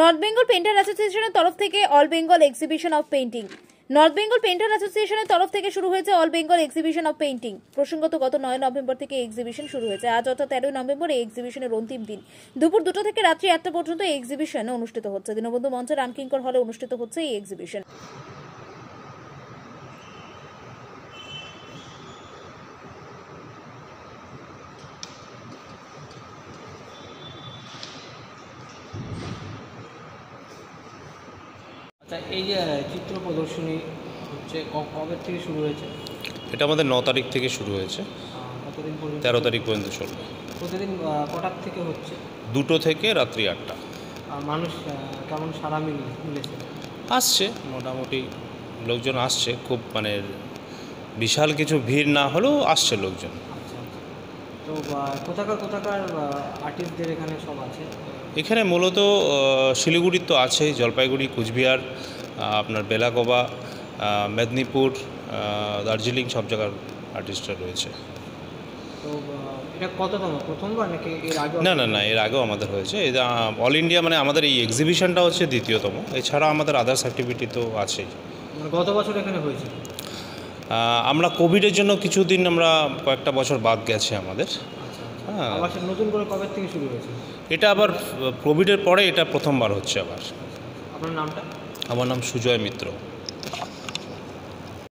North Bengal painter অ্যাসোসিয়েশনের তরফ থেকে all Bengal exhibition of painting North Bengal painter অ্যাসোসিয়েশনের তরফ থেকে শুরু হয়েছে all Bengal exhibition of painting প্রসঙ্গত গত নয় নভেম্বর থেকে এক্সিবিশন শুরু হয়েছে। আজ অর্থাৎ তেরোই নভেম্বর এই এক্সিবিশনের অন্তিম দিন। দুপুর দুটো থেকে রাত্রি একটা পর্যন্ত এই এক্সিবিশন অনুষ্ঠিত হচ্ছে। দীনবন্ধু মঞ্চ রামকিঙ্কর হলে অনুষ্ঠিত হচ্ছে এই এক্সিবিশন আচ্ছা এই যে চিত্র প্রদর্শনী হচ্ছে কবে থেকে শুরু হয়েছে? এটা আমাদের ন তারিখ থেকে শুরু হয়েছে। কতদিন পর্যন্ত? তেরো তারিখ পর্যন্ত চলবে। প্রতিদিন কটার থেকে হচ্ছে? দুটো থেকে রাত্রি আটটা। আর মানুষ কেমন সারা মিল মিলেছে? আসছে মোটামুটি লোকজন আসছে। খুব মানে বিশাল কিছু ভিড় না হলেও আসছে লোকজন। তো কোথাকার কোথাকার আর্টিস্টদের এখানে সব আছে? এখানে মূলত শিলিগুড়ির তো আছেই জলপাইগুড়ি কুচবিহার আপনার বেলাগোবা মেদিনীপুর দার্জিলিং সব জায়গার আর্টিস্টরা রয়েছে। তো এটা কততম? প্রথমবার নাকি এর আগে না না না এর আগেও আমাদের হয়েছে। এটা অল ইন্ডিয়া মানে আমাদের এই এক্সিবিশনটা হচ্ছে দ্বিতীয়তম। এছাড়া আমাদের আদার্স অ্যাক্টিভিটি তো আছেই। মানে গত বছর এখানে হয়েছে? আমরা কোভিডের জন্য কিছুদিন আমরা কয়েকটা বছর বাদ গেছে আমাদের। আচ্ছা আচ্ছা। হ্যাঁ। আবার নতুন করে কবে থেকে শুরু হয়েছে? এটা আবার কোভিডের পরে এটা প্রথমবার হচ্ছে আবার। আপনার নামটা? আমার নাম সুজয় মিত্র।